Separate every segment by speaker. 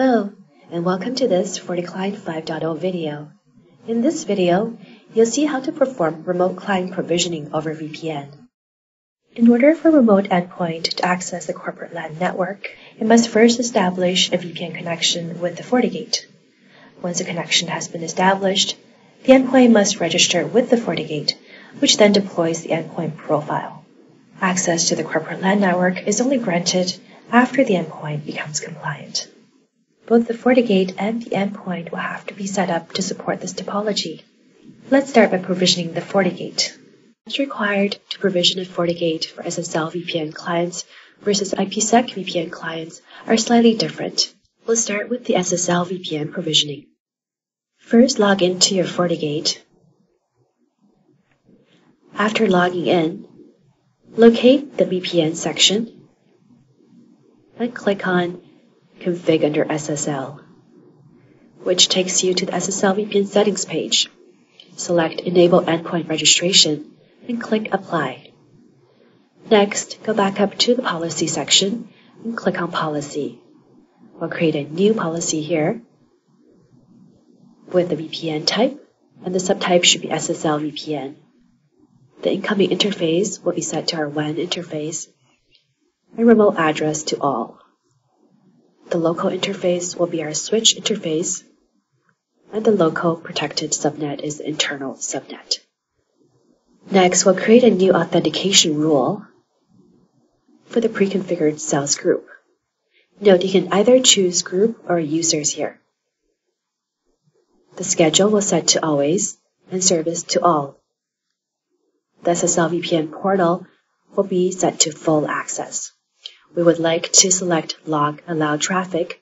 Speaker 1: Hello, and welcome to this FortiClient 5.0 video. In this video, you'll see how to perform remote client provisioning over VPN. In order for a remote endpoint to access the corporate LAN network, it must first establish a VPN connection with the FortiGate. Once a connection has been established, the endpoint must register with the FortiGate, which then deploys the endpoint profile. Access to the corporate LAN network is only granted after the endpoint becomes compliant. Both the FortiGate and the endpoint will have to be set up to support this topology. Let's start by provisioning the FortiGate. What's required to provision a FortiGate for SSL VPN clients versus IPsec VPN clients are slightly different. We'll start with the SSL VPN provisioning. First, log into your FortiGate. After logging in, locate the VPN section and click on Config under SSL, which takes you to the SSL VPN settings page. Select Enable Endpoint Registration and click Apply. Next, go back up to the Policy section and click on Policy. We'll create a new policy here with the VPN type, and the subtype should be SSL VPN. The incoming interface will be set to our WAN interface and remote address to all. The local interface will be our switch interface, and the local protected subnet is the internal subnet. Next, we'll create a new authentication rule for the pre-configured sales group. Note you can either choose group or users here. The schedule will set to always and service to all. The SSL VPN portal will be set to full access. We would like to select log allow traffic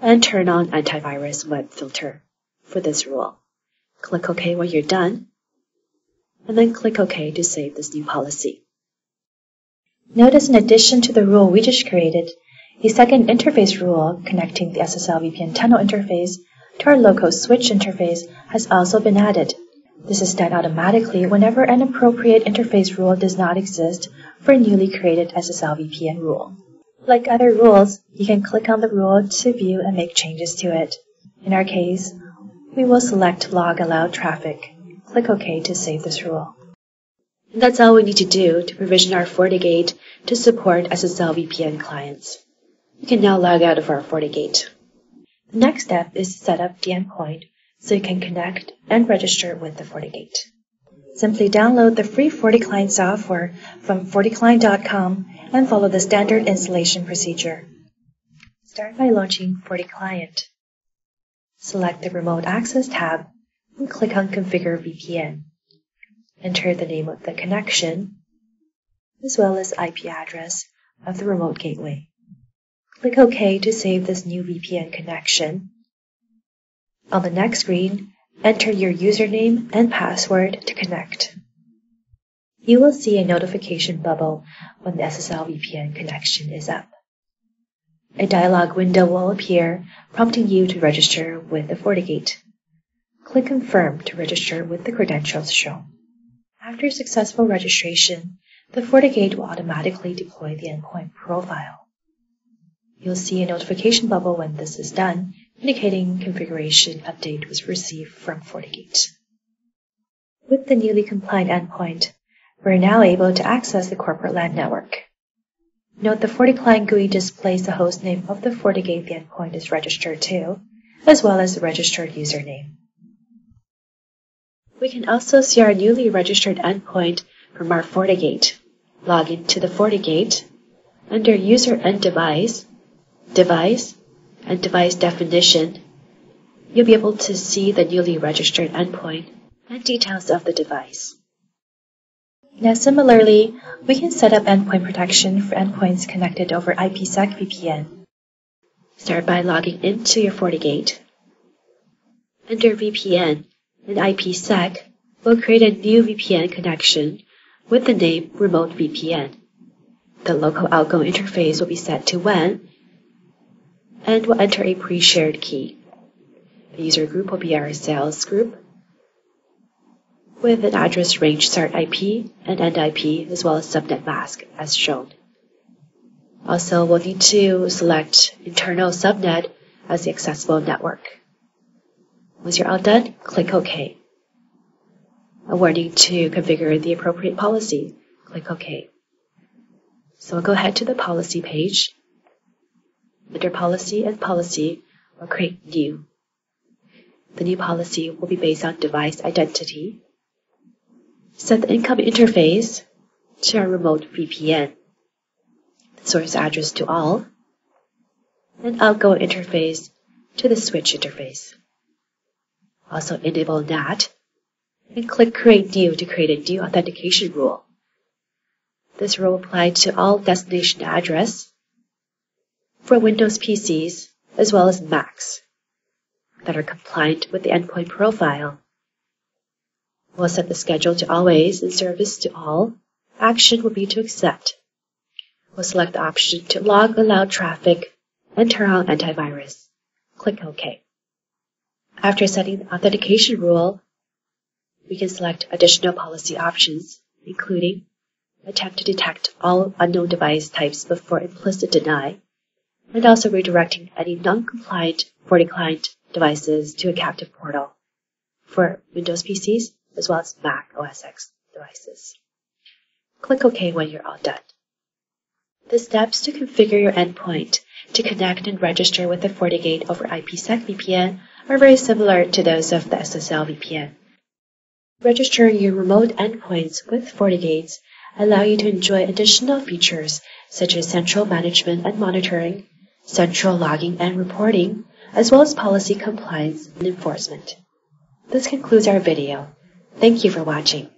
Speaker 1: and turn on antivirus web filter for this rule. Click OK when you're done, and then click OK to save this new policy. Notice in addition to the rule we just created, a second interface rule connecting the SSL VPN tunnel interface to our local switch interface has also been added. This is done automatically whenever an appropriate interface rule does not exist for a newly created SSL VPN rule. Like other rules, you can click on the rule to view and make changes to it. In our case, we will select log allow traffic. Click OK to save this rule. And that's all we need to do to provision our FortiGate to support SSL VPN clients. You can now log out of our FortiGate. The next step is to set up the endpoint so you can connect and register with the FortiGate. Simply download the free FortiClient software from FortiClient.com and follow the standard installation procedure. Start by launching FortiClient. Select the Remote Access tab and click on Configure VPN. Enter the name of the connection as well as IP address of the remote gateway. Click OK to save this new VPN connection. On the next screen, enter your username and password to connect. You will see a notification bubble when the SSL VPN connection is up. A dialog window will appear prompting you to register with the FortiGate. Click Confirm to register with the credentials shown. After successful registration, the FortiGate will automatically deploy the endpoint profile. You'll see a notification bubble when this is done, indicating configuration update was received from FortiGate. With the newly compliant endpoint, we're now able to access the corporate LAN network. Note the FortiClient GUI displays the hostname of the FortiGate the endpoint is registered to, as well as the registered username. We can also see our newly registered endpoint from our FortiGate. Log into the FortiGate under User and Device device and device definition, you'll be able to see the newly registered endpoint and details of the device. Now similarly, we can set up endpoint protection for endpoints connected over IPsec VPN. Start by logging into your FortiGate. Under VPN and IPsec, we'll create a new VPN connection with the name Remote VPN. The local outgoing interface will be set to WAN and we'll enter a pre-shared key. The user group will be our sales group with an address range start IP and end IP as well as subnet mask as shown. Also, we'll need to select internal subnet as the accessible network. Once you're all done, click OK. A warning to configure the appropriate policy. Click OK. So we'll go ahead to the policy page. Under Policy and Policy, we'll create New. The new policy will be based on device identity. Set the incoming interface to our remote VPN. The source address to all. And outgoing interface to the switch interface. Also enable NAT and click Create New to create a new authentication rule. This rule applies to all destination address for Windows PCs as well as Macs that are compliant with the endpoint profile. We'll set the schedule to always and service to all. Action will be to accept. We'll select the option to log allowed traffic and turn on antivirus. Click OK. After setting the authentication rule, we can select additional policy options, including attempt to detect all unknown device types before implicit deny, and also redirecting any non-compliant FortiClient devices to a captive portal for Windows PCs as well as Mac OS X devices. Click OK when you're all done. The steps to configure your endpoint to connect and register with the FortiGate over IPsec VPN are very similar to those of the SSL VPN. Registering your remote endpoints with FortiGates allow you to enjoy additional features such as central management and monitoring, central logging and reporting, as well as policy compliance and enforcement. This concludes our video. Thank you for watching.